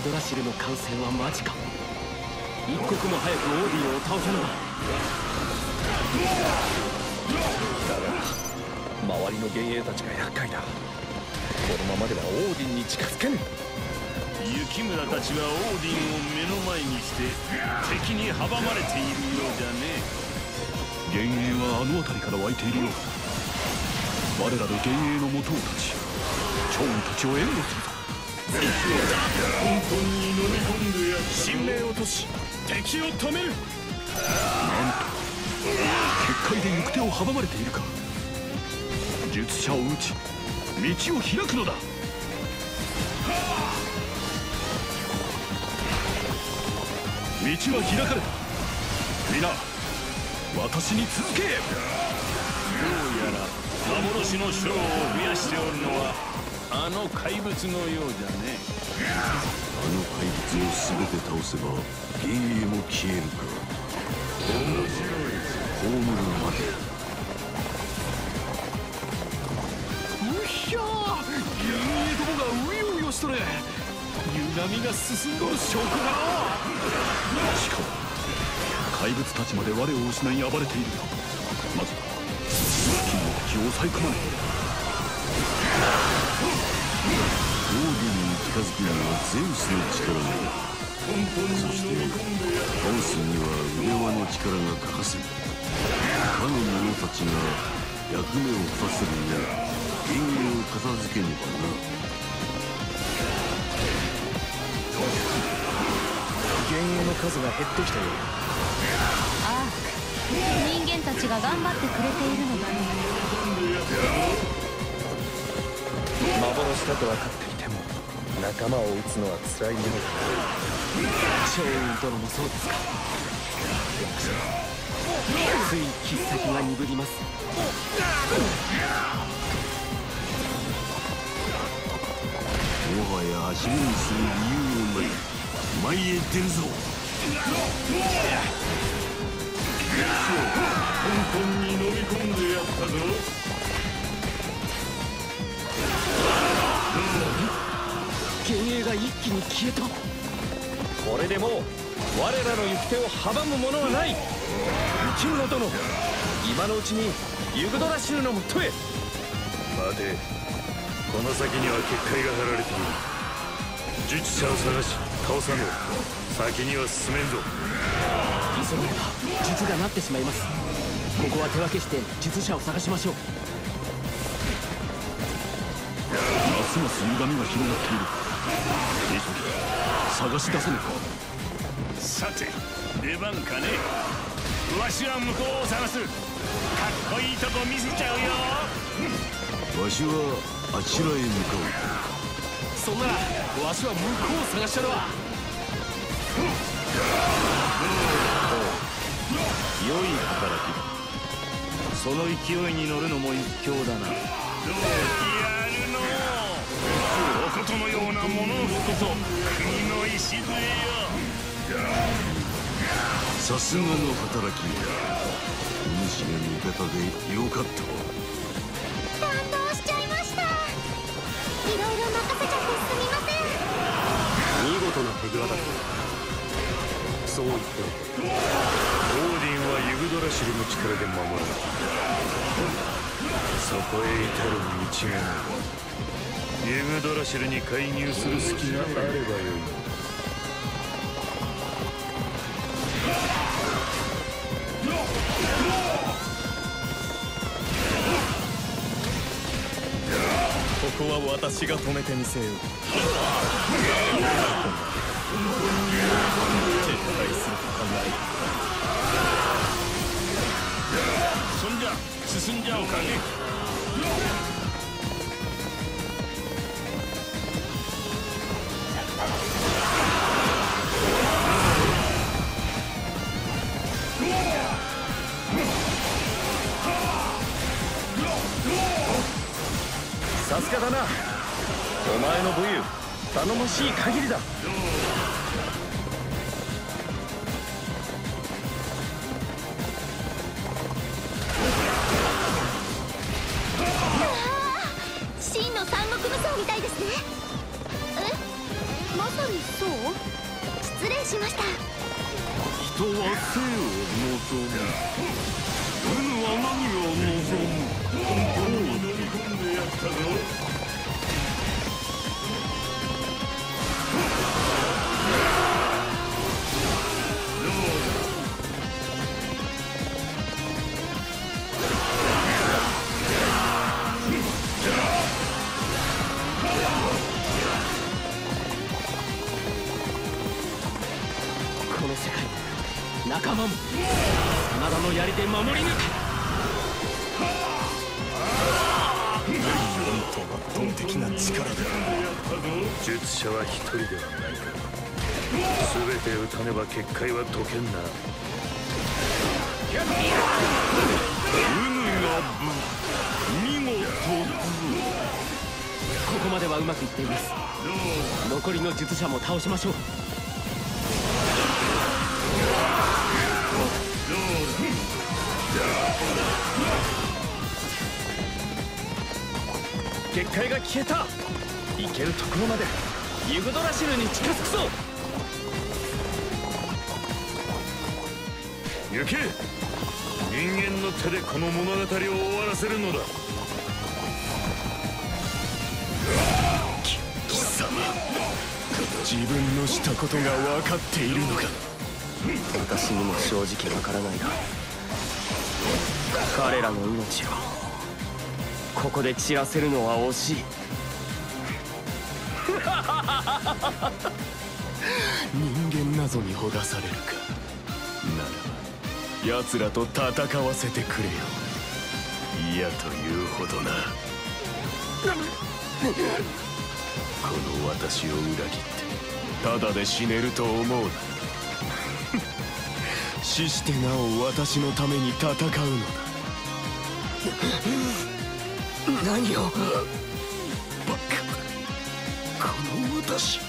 グドラシルの完成は間近。一刻も早くオーディンを倒さねば。だが周りの幻影たちが厄介だ。このままではオーディンに近づけぬ。雪村たちはオーディンを目の前にして敵に阻まれているようじゃね幻影はあの辺りから湧いているようだ。我らの幻影の元を立ち趙雲たちを援護するぞに飲み込んでや神霊落とし敵を止める。なんと結界で行く手を阻まれているか。術者を撃ち道を開くのだ。道は開かれた。皆私に続け。どうやら幻の将を増やしておるのはあの怪物のようじゃねあの怪物を全て倒せば幻影も消えるか。面白い。葬るまでうひゃー。幻影どもがうようよしとれ歪みが進んどる証拠だしかも。怪物たちまで我を失い暴れている。まずは金の敵を抑え込まねオーディンにオーディンに近づくにはゼウスの力がそして倒すには腕輪の力が欠かせん他の者たちが役目を果たせるには幻影を片付けねばな幻影の数が減ってきたよああ人間たちが頑張ってくれているのだ幻だと分かっていても仲間を撃つのは辛いよ趙雲殿もそうですか？つい切っ先が鈍りますもはや足踏みする理由もない前へ出るぞ消えた。これでもう我らの行く手を阻む者はない。雪村殿今のうちにユグドラシルのもとへ。待て。この先には結界が張られている。術者を探し倒さねば先には進めんぞ。急げば術がなってしまいます。ここは手分けして術者を探しましょう。ますます歪みが広がっている探し出せぬかさて出番かね。わしは向こうを探す。かっこいいとこ見せちゃうよ。わしはあちらへ向かそんならわしは向こうを探したるわ良い働きだその勢いに乗るのも一興だなやるのおことのようなものこそ国の礎よさすがの働きお主が味方でよかった。わ感動しちゃいましたいろいろ任せちゃってすみません。見事な手柄だそう言っておオーディンはユグドラシルの力で守られたそこへ至る道がない ユグドラシルに介入する隙があればよいここは私が止めてみせよう。撤退するほかな。いそんじゃ進んじゃおうかねだな。お前の武勇頼もしい限りだ。真の三国無双みたいですね。え？もしさにそう？失礼しました。人は生を望む。うぬは何を望む？も。真田の槍で守り抜く。圧倒的な力だ。術者は一人ではない。全て打たねば結界は解けんな。うぬが武見事ここまではうまくいっています。残りの術者も倒しましょう結界が消えた。行けるところまで。ユグドラシルに近づくぞ。行け。人間の手でこの物語を終わらせるのだ。貴様。自分のしたことが分かっているのか。私にも正直わからないが彼らの命を。ここで散らせるのは惜しい。人間謎にほだされるか。ならば奴らと戦わせてくれよ。嫌というほどな。この私を裏切ってただで死ねると思うな。死してなお私のために戦うのだ。何を？この私。